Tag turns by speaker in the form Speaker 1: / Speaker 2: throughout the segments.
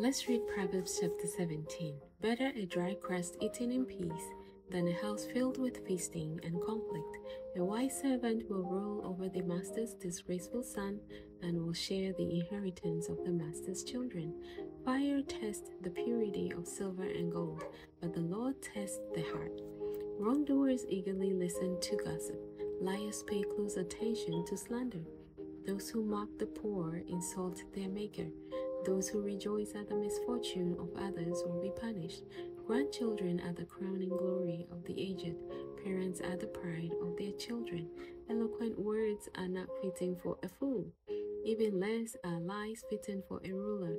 Speaker 1: Let's read Proverbs chapter 17. Better a dry crust eaten in peace than a house filled with feasting and conflict. A wise servant will rule over the master's disgraceful son and will share the inheritance of the master's children. Fire tests the purity of silver and gold, but the Lord tests the heart. Wrongdoers eagerly listen to gossip. Liars pay close attention to slander. Those who mock the poor insult their maker. Those who rejoice at the misfortune of others will be punished. Grandchildren are the crowning glory of the aged. Parents are the pride of their children. Eloquent words are not fitting for a fool. Even less are lies fitting for a ruler.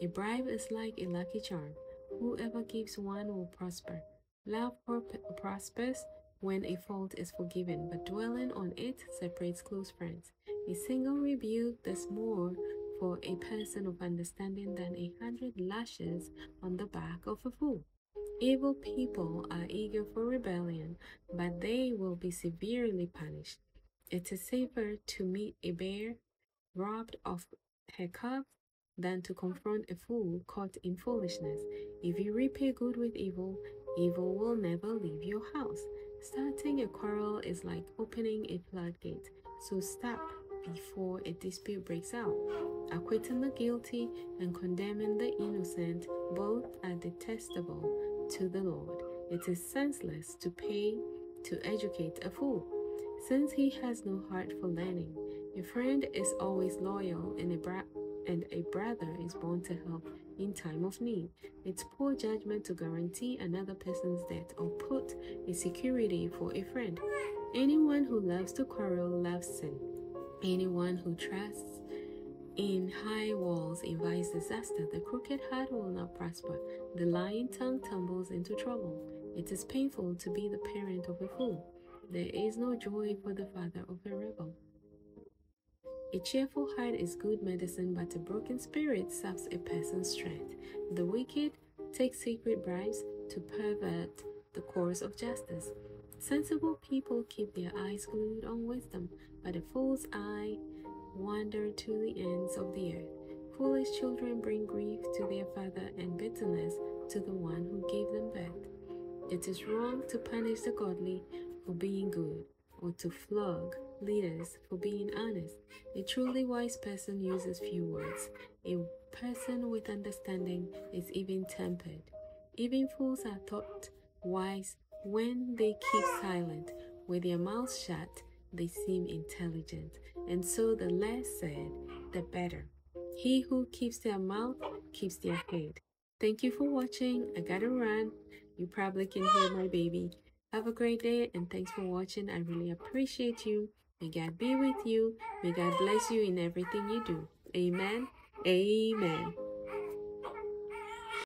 Speaker 1: A bribe is like a lucky charm. Whoever gives one will prosper. Love prospers when a fault is forgiven, but dwelling on it separates close friends. A single rebuke does more for a person of understanding than a hundred lashes on the back of a fool. Evil people are eager for rebellion, but they will be severely punished. It is safer to meet a bear robbed of her cubs than to confront a fool caught in foolishness. If you repay good with evil, evil will never leave your house. Starting a quarrel is like opening a floodgate, so stop before a dispute breaks out. Acquitting the guilty and condemning the innocent both are detestable to the Lord. It is senseless to pay to educate a fool, since he has no heart for learning. A friend is always loyal, and a, bra- and a brother is born to help in time of need. It's poor judgment to guarantee another person's debt or put a security for a friend. Anyone who loves to quarrel loves sin. Anyone who trusts in high walls invites disaster. The crooked heart will not prosper. The lying tongue tumbles into trouble. It is painful to be the parent of a fool. There is no joy for the father of a rebel. A cheerful heart is good medicine, but a broken spirit saps a person's strength. The wicked take secret bribes to pervert the course of justice. Sensible people keep their eyes glued on wisdom, but a fool's eye wander to the ends of the earth. Foolish children bring grief to their father and bitterness to the one who gave them birth. It is wrong to punish the godly for being good or to flog leaders for being honest. A truly wise person uses few words. A person with understanding is even tempered. Even fools are thought wise when they keep silent, with their mouths shut, they seem intelligent, and so the less said, the better. He who keeps their mouth keeps their head. Thank you for watching. I gotta run. You probably can hear my baby. Have a great day and thanks for watching. I really appreciate you. May God be with you. May God bless you in everything you do. Amen. Amen.